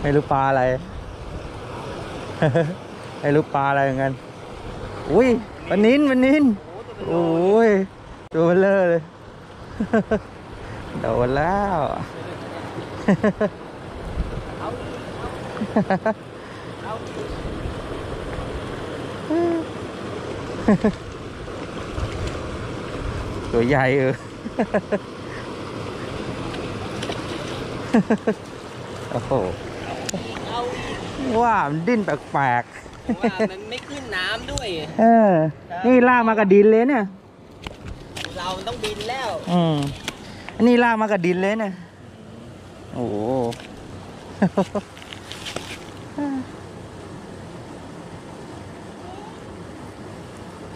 ไม่รู้ปลาอะไร ไม่รู้ปลาอะไรเหมือนกัน อุ้ยปลานินปลานินโอ้ยตัวเบลเลอร์เลยโดนแล้วตัวใหญ่เออ โอ้โหเอาอีกว่ามันดิ้นแปลกว่ามันไม่ขึ้นน้ำด้วย ๆเออ นี่ลากมากับดินเลยเนี่ย เราต้องบินแล้วอืมอันนี้ลากมากับดินเลยเนี่ย โอ้โห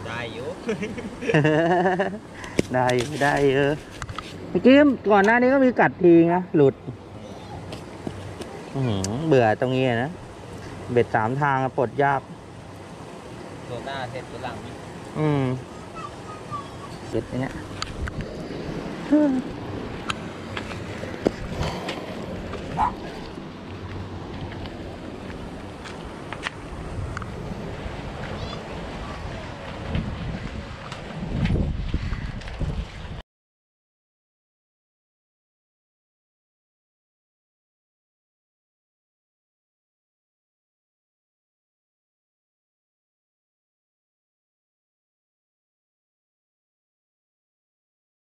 ได้อยู่ ได้อยู่ได้เออเมื่อกี้ก่อนหน้านี้ก็มีกัดทีนะ หลุดอื้อหือ เบื่อตรงนี้นะ เบ็ดสามทางอะปลดยาก ตัวหน้าเสร็จตัวหลังอืมเบ็ดอันเนี้ย